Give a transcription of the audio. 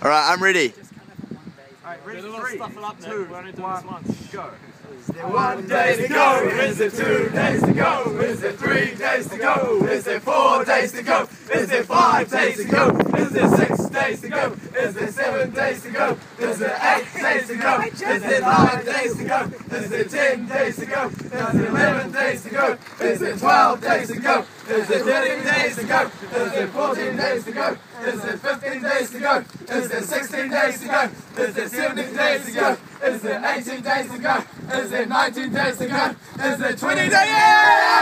All right, I'm ready. Alright, ready? Get a little Three, stuffle up, Nick. two, We're only doing one, go. One day to go, is it two days to go? Is it three days to go? Is it four days to go? Is it five days to go? Is it six days to go? Is it seven days to go? Is it eight days to go? Is it nine days to go? Is it ten days to go? Is it eleven days to go? Is it twelve days to go? Is it thirteen days to go? Is it fourteen days to go? Is it fifteen days to go? Is it sixteen days to go? Is it seventeen days to go? Is it 18 days to go? Is it 19 days to go? Is it 20 days?